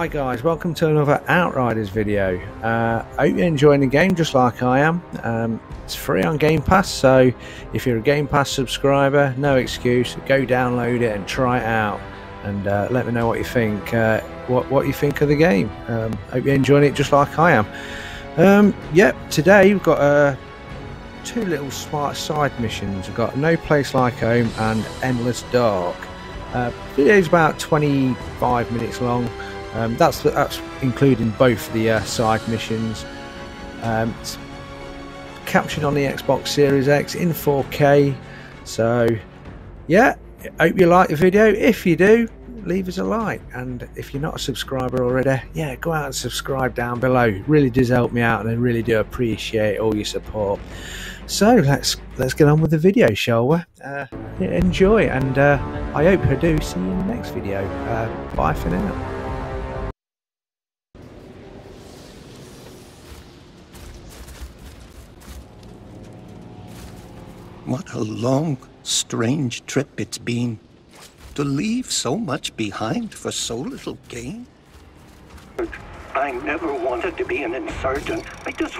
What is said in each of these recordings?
Hi guys, welcome to another Outriders video. Uh, hope you're enjoying the game just like I am. Um, it's free on Game Pass, so if you're a Game Pass subscriber, no excuse, go download it and try it out, and uh, let me know what you think. Uh, what what you think of the game? Um, hope you're enjoying it just like I am. Um, yep, today we've got uh, two little smart side missions. We've got No Place Like Home and Endless Dark. Uh, video's about 25 minutes long. Um, that's that's including both the uh, side missions. Um, captured on the Xbox Series X in 4K. So, yeah, hope you like the video. If you do, leave us a like. And if you're not a subscriber already, yeah, go out and subscribe down below. It really does help me out, and I really do appreciate all your support. So let's let's get on with the video, shall we? Uh, enjoy, and uh, I hope I do see you in the next video. Uh, bye for now. What a long, strange trip it's been. To leave so much behind for so little gain. I never wanted to be an insurgent. I just...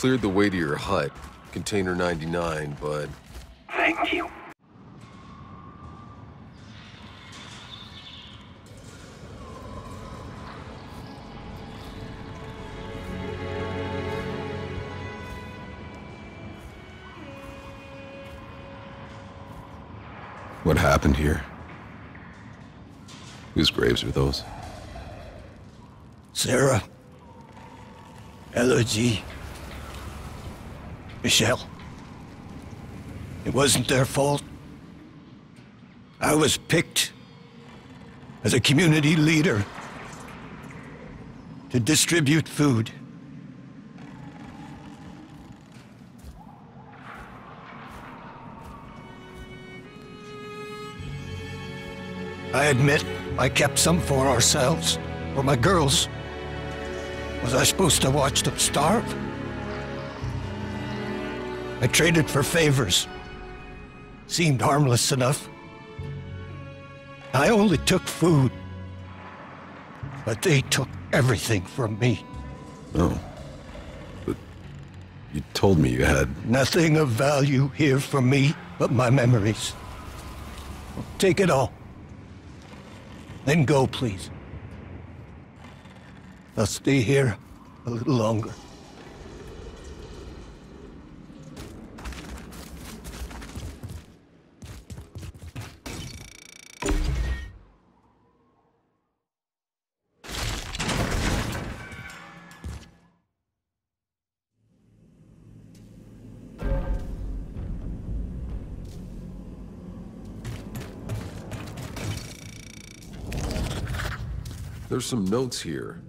cleared the way to your hut, container 99, but Thank you. what happened here? Whose graves are those? Sarah. Elodie. Michelle. It wasn't their fault. I was picked as a community leader to distribute food. I admit I kept some for ourselves, for my girls. Was I supposed to watch them starve? I traded for favors. Seemed harmless enough. I only took food. But they took everything from me. Oh. But you told me you had. Nothing of value here for me but my memories. Take it all. Then go, please. I'll stay here a little longer. There's some notes here.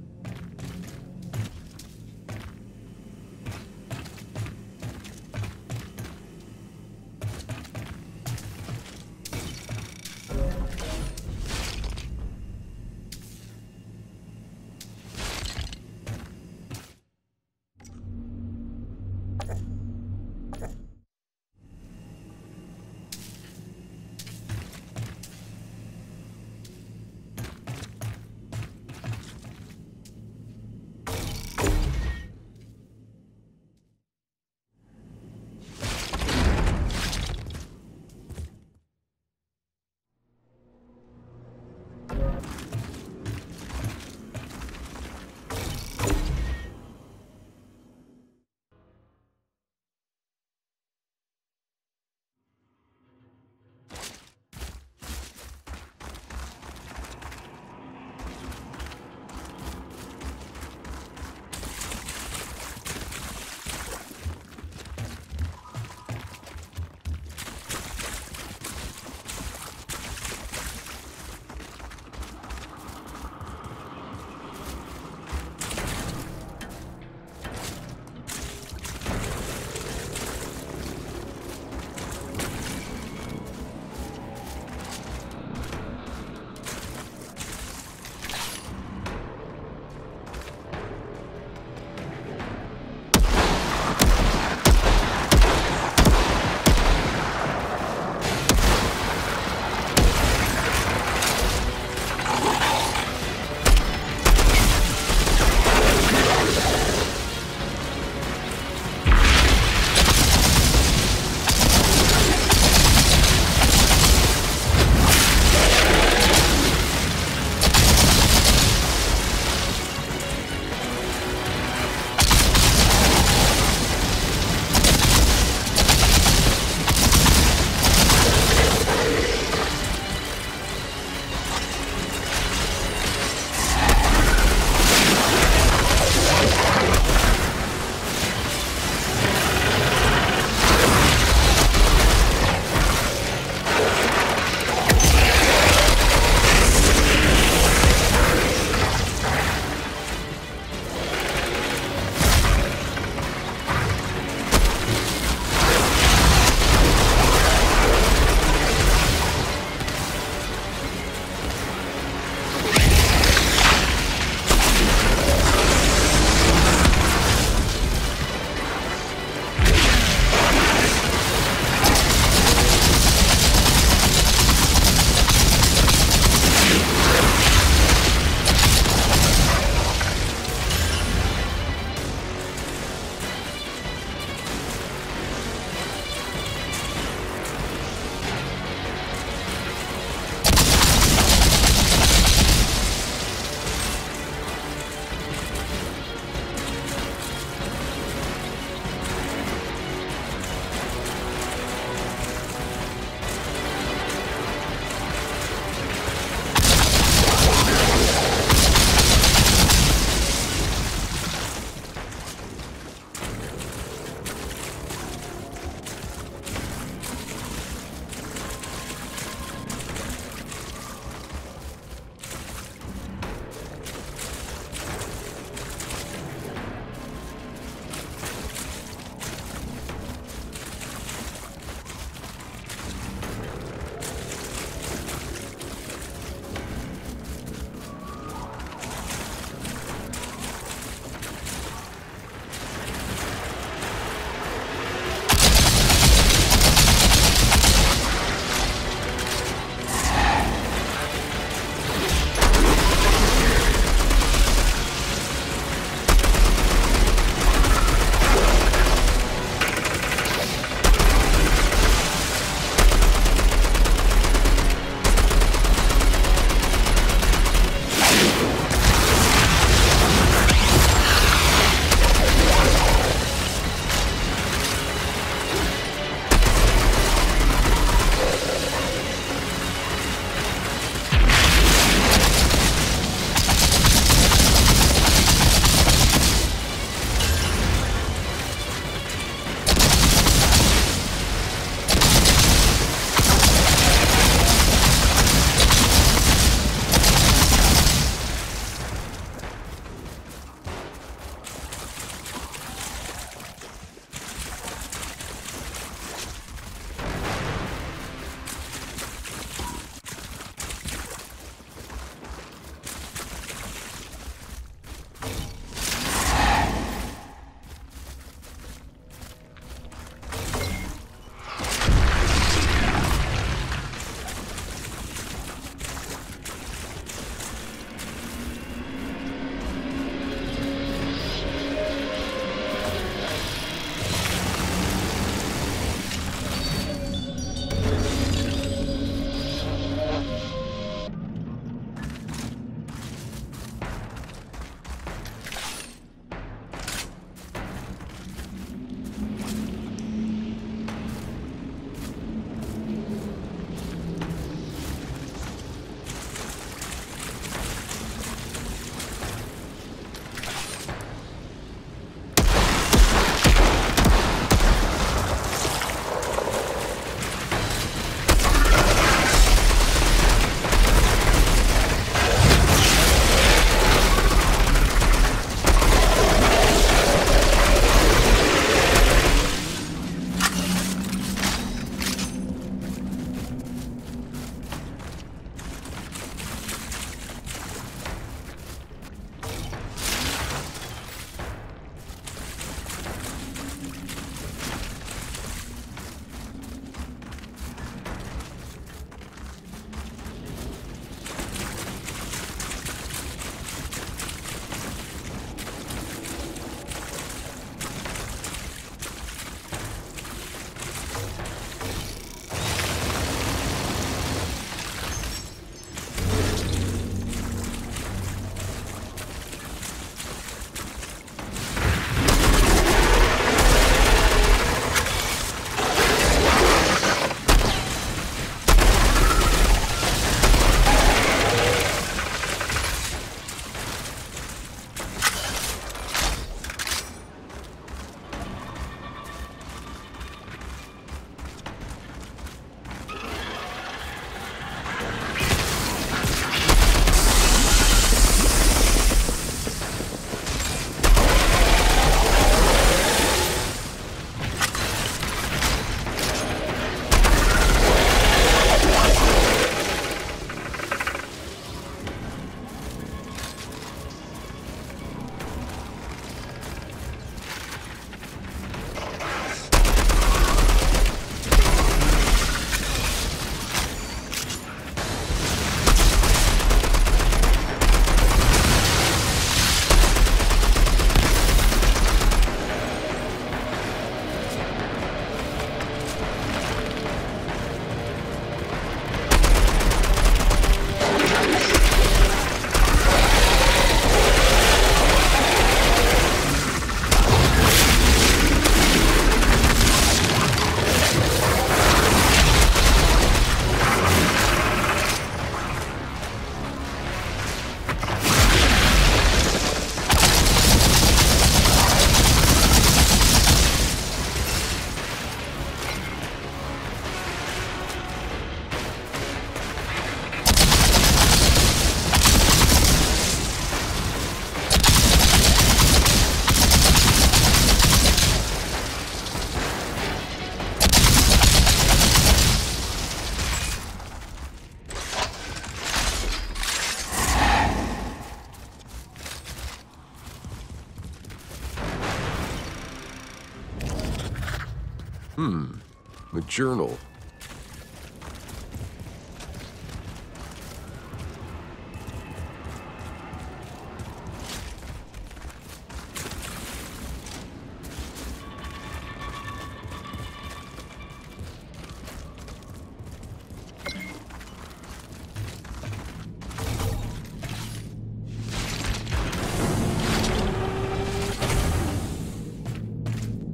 Journal.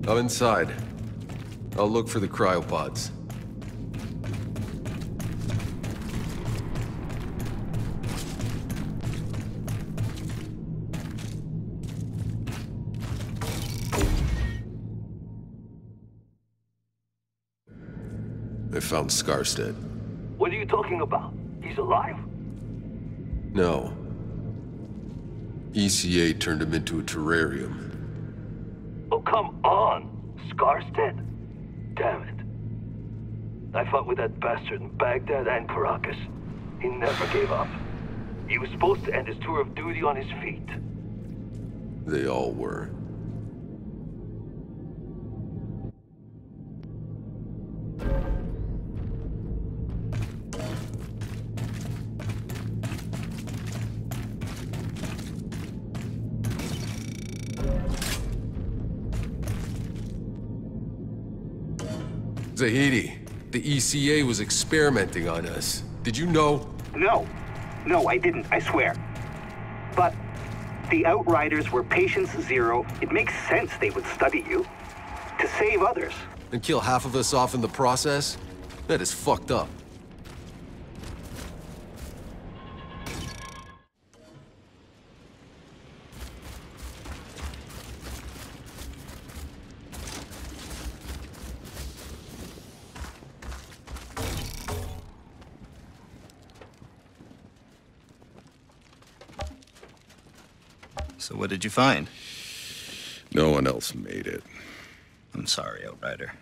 I'm inside. I'll look for the cryopods. I found Scarstead. What are you talking about? He's alive? No. ECA turned him into a terrarium. Oh, come on! Scarstead? Damn it. I fought with that bastard in Baghdad and Caracas. He never gave up. He was supposed to end his tour of duty on his feet. They all were. Zahedi, the ECA was experimenting on us. Did you know? No. No, I didn't, I swear. But the Outriders were Patience Zero. It makes sense they would study you. To save others. And kill half of us off in the process? That is fucked up. What did you find? No one else made it. I'm sorry, Outrider.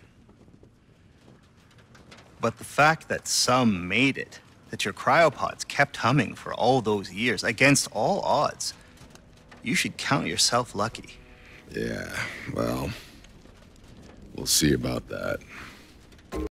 But the fact that some made it, that your cryopods kept humming for all those years, against all odds, you should count yourself lucky. Yeah, well, we'll see about that.